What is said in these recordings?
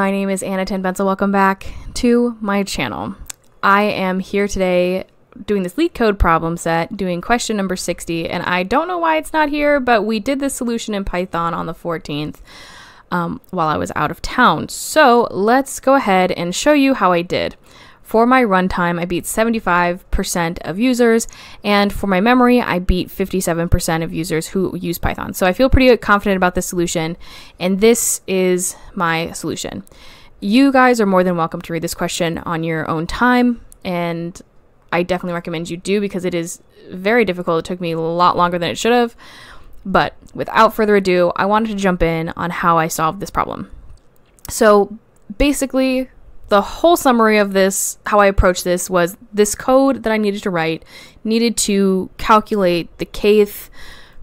my name is Anna ten Bensel. Welcome back to my channel. I am here today doing this LeetCode problem set, doing question number 60, and I don't know why it's not here, but we did this solution in Python on the 14th um, while I was out of town. So let's go ahead and show you how I did. For my runtime, I beat 75% of users, and for my memory, I beat 57% of users who use Python. So I feel pretty confident about this solution, and this is my solution. You guys are more than welcome to read this question on your own time, and I definitely recommend you do because it is very difficult. It took me a lot longer than it should have. But without further ado, I wanted to jump in on how I solved this problem. So basically, the whole summary of this, how I approached this, was this code that I needed to write needed to calculate the kth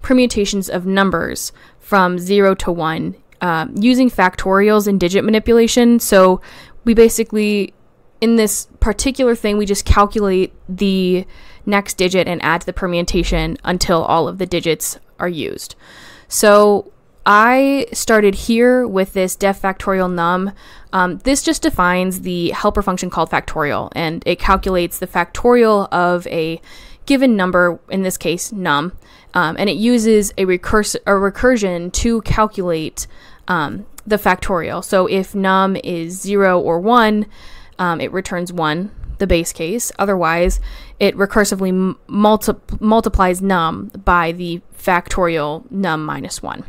permutations of numbers from 0 to 1 uh, using factorials and digit manipulation. So we basically, in this particular thing, we just calculate the next digit and add to the permutation until all of the digits are used. So I started here with this def factorial num. Um, this just defines the helper function called factorial, and it calculates the factorial of a given number, in this case num, um, and it uses a, recurs- a recursion to calculate um, the factorial. So if num is 0 or 1, um, it returns 1, the base case. Otherwise, it recursively multi- multiplies num by the factorial num minus 1.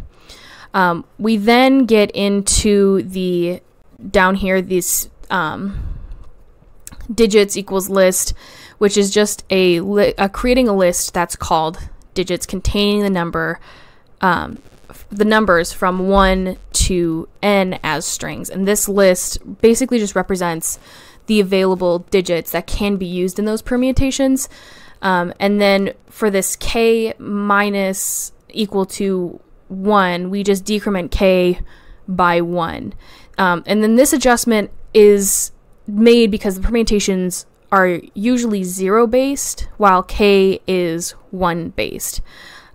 Um, we then get into the down here these um, digits equals list, which is just a, li- a, creating a list that's called digits containing the number um, the numbers from 1 to n as strings. And this list basically just represents the available digits that can be used in those permutations. Um, and then for this k minus equal to 1, we just decrement k by 1. Um, and then this adjustment is made because the permutations are usually 0 based, while k is 1 based.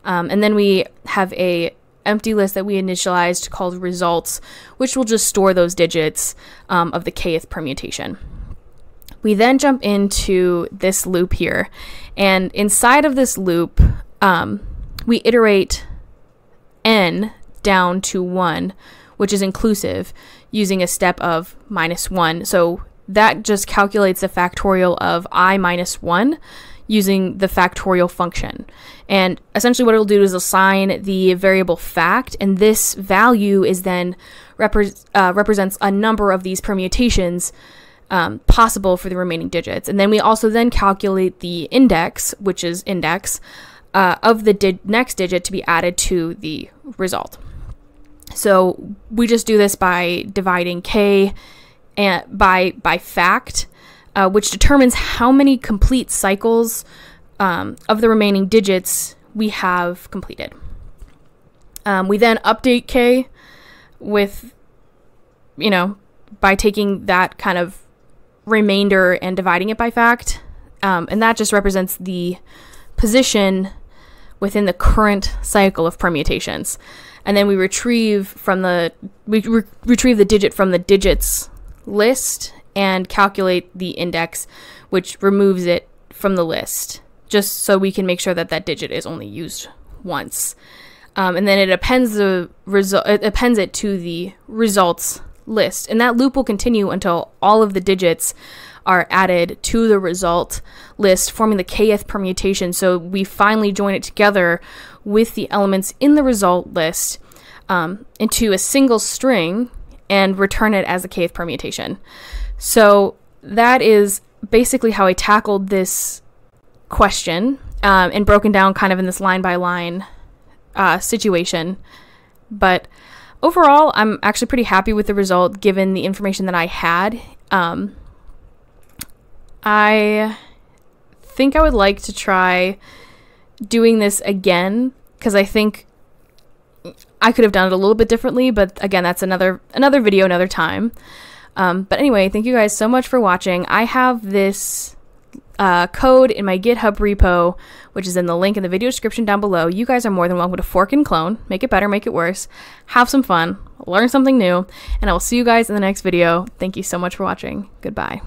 Um, and then we have a empty list that we initialized called results, which will just store those digits um, of the kth permutation. We then jump into this loop here, and inside of this loop, um, we iterate n down to 1, which is inclusive, using a step of minus 1. So that just calculates the factorial of i minus 1 using the factorial function. And essentially, what it'll do is assign the variable fact, and this value is then repre- uh, represents a number of these permutations um, possible for the remaining digits. And then we also then calculate the index, which is index, uh, of the di- next digit to be added to the result. So we just do this by dividing k and by by fact uh, which determines how many complete cycles um, of the remaining digits we have completed. Um, we then update k with, you know, by taking that kind of remainder and dividing it by fact. Um, and that just represents the position within the current cycle of permutations. And then we retrieve from the we re- retrieve the digit from the digits list and calculate the index, which removes it from the list, just so we can make sure that that digit is only used once. Um, and then it appends the result. It appends it to the results list, and that loop will continue until all of the digits are added to the result list, forming the kth permutation. So we finally join it together with the elements in the result list um, into a single string and return it as a kth permutation. So that is basically how I tackled this question um, and broken down kind of in this line by line uh, situation. But overall, I'm actually pretty happy with the result given the information that I had. Um, I think I would like to try doing this again because I think I could have done it a little bit differently, but again, that's another another video, another time. Um, but anyway, thank you guys so much for watching. I have this uh, code in my GitHub repo, which is in the link in the video description down below. You guys are more than welcome to fork and clone, make it better, make it worse, have some fun, learn something new, and I will see you guys in the next video. Thank you so much for watching. Goodbye.